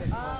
Uh,